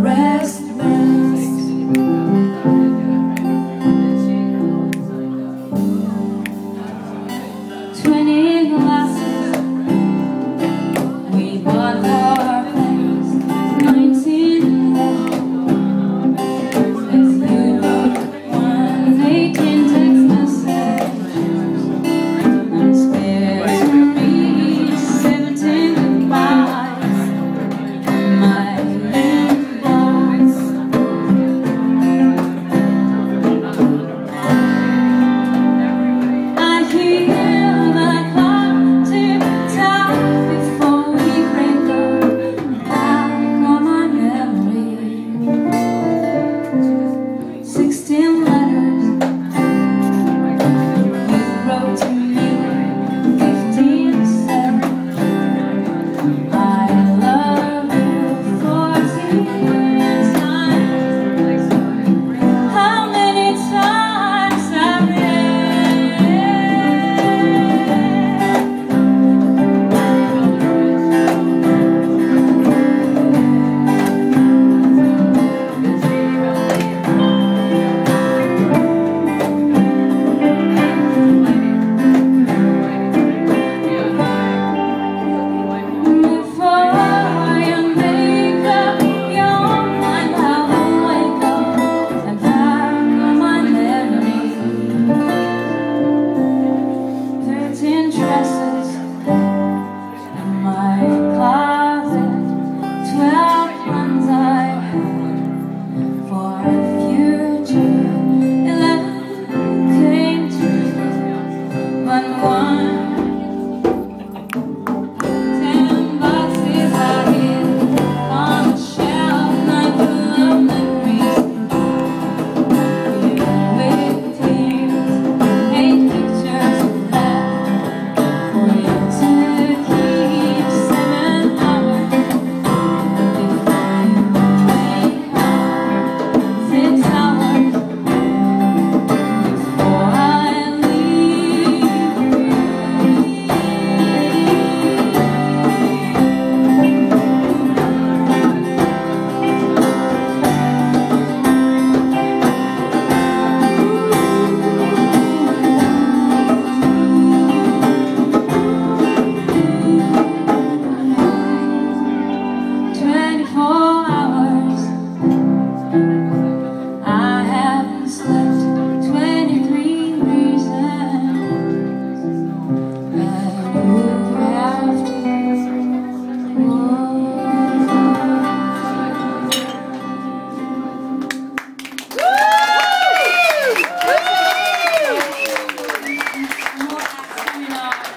Right. One Wow.